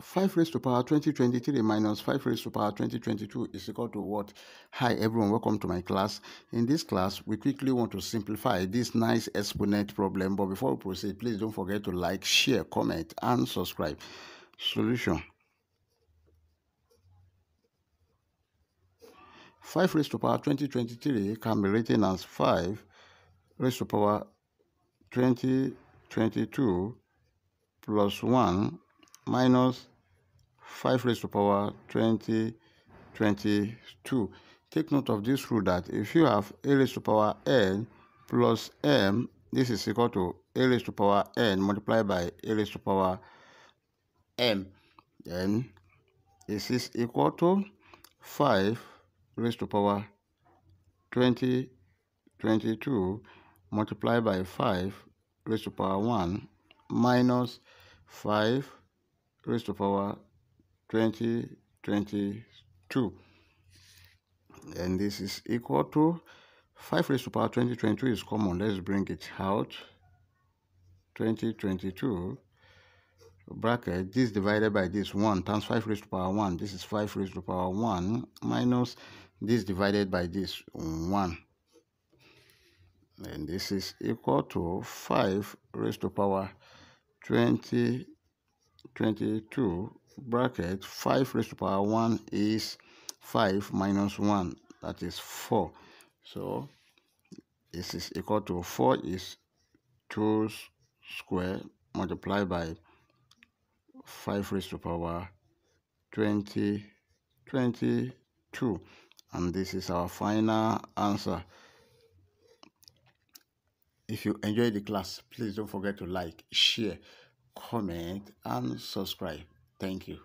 5 raised to power 2023 minus 5 raised to power 2022 is equal to what? Hi everyone, welcome to my class. In this class, we quickly want to simplify this nice exponent problem. But before we proceed, please don't forget to like, share, comment, and subscribe. Solution. 5 raised to power 2023 can be written as 5 raised to power 2022 plus 1 minus 5 raised to power 20 22. Take note of this rule that if you have a raised to power n plus m, this is equal to a raised to power n multiplied by a raised to power m. Then this is equal to 5 raised to power 20 22 multiplied by 5 raised to power 1 minus 5 raised to power 2022 and this is equal to 5 raised to power 2022 is common. Let's bring it out. 2022 bracket this divided by this 1 times 5 raised to power 1 this is 5 raised to power 1 minus this divided by this 1 and this is equal to 5 raised to power 20 22 bracket 5 raised to power 1 is 5 minus 1 that is 4 so this is equal to 4 is 2 square multiplied by 5 raised to power 20 22 and this is our final answer. If you enjoyed the class please don't forget to like share comment and subscribe Thank you.